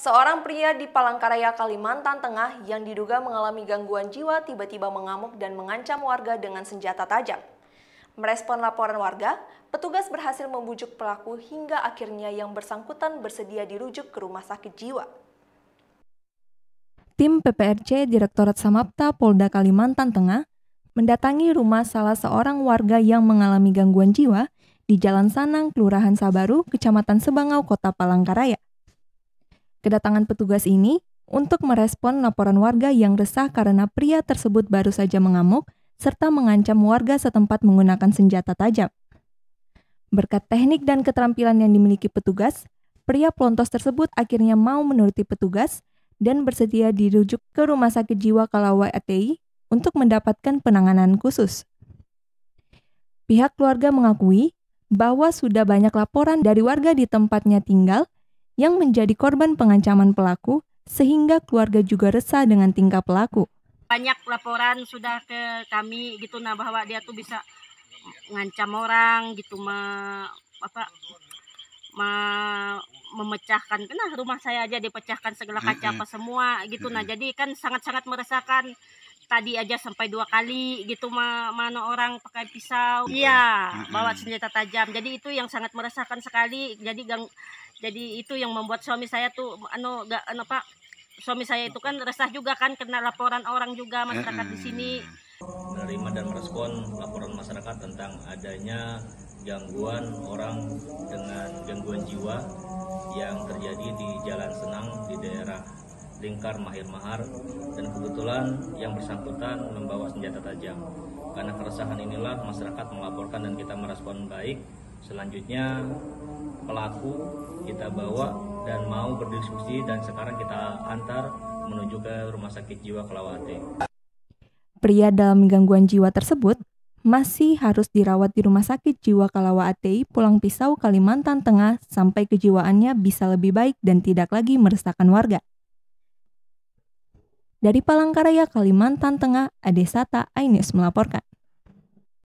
Seorang pria di Palangkaraya, Kalimantan Tengah yang diduga mengalami gangguan jiwa tiba-tiba mengamuk dan mengancam warga dengan senjata tajam. Merespon laporan warga, petugas berhasil membujuk pelaku hingga akhirnya yang bersangkutan bersedia dirujuk ke rumah sakit jiwa. Tim PPRC Direktorat Samapta Polda Kalimantan Tengah mendatangi rumah salah seorang warga yang mengalami gangguan jiwa di Jalan Sanang, Kelurahan Sabaru, Kecamatan Sebangau, Kota Palangkaraya. Kedatangan petugas ini untuk merespon laporan warga yang resah karena pria tersebut baru saja mengamuk serta mengancam warga setempat menggunakan senjata tajam. Berkat teknik dan keterampilan yang dimiliki petugas, pria pelontos tersebut akhirnya mau menuruti petugas dan bersedia dirujuk ke Rumah Sakit Jiwa Kalawai ATI untuk mendapatkan penanganan khusus. Pihak keluarga mengakui bahwa sudah banyak laporan dari warga di tempatnya tinggal yang menjadi korban pengancaman pelaku, sehingga keluarga juga resah dengan tingkah pelaku. Banyak laporan sudah ke kami gitu nah bahwa dia tuh bisa mengancam orang gitu me, apa me, memecahkan kena rumah saya aja dipecahkan segala kaca apa semua gitu nah jadi kan sangat-sangat meresahkan. Tadi aja sampai dua kali gitu ma mana orang pakai pisau iya. bawa senjata tajam. Jadi itu yang sangat meresahkan sekali. Jadi gang jadi itu yang membuat suami saya tuh anu gak anu pak suami saya itu kan resah juga kan kena laporan orang juga masyarakat di sini menerima dan merespon laporan masyarakat tentang adanya gangguan orang dengan gangguan jiwa yang terjadi di Jalan Senang di daerah Lingkar Mahir Mahar dan kebetulan yang bersangkutan membawa senjata tajam. Karena keresahan inilah masyarakat melaporkan dan kita merespon baik. Selanjutnya pelaku kita bawa dan mau berdiskusi dan sekarang kita antar menuju ke Rumah Sakit Jiwa Kelawate. Pria dalam gangguan jiwa tersebut masih harus dirawat di Rumah Sakit Jiwa Kalawa Atei, Pulang Pisau, Kalimantan Tengah sampai kejiwaannya bisa lebih baik dan tidak lagi meresahkan warga. Dari Palangkaraya, Kalimantan Tengah, Adesata Ainus melaporkan.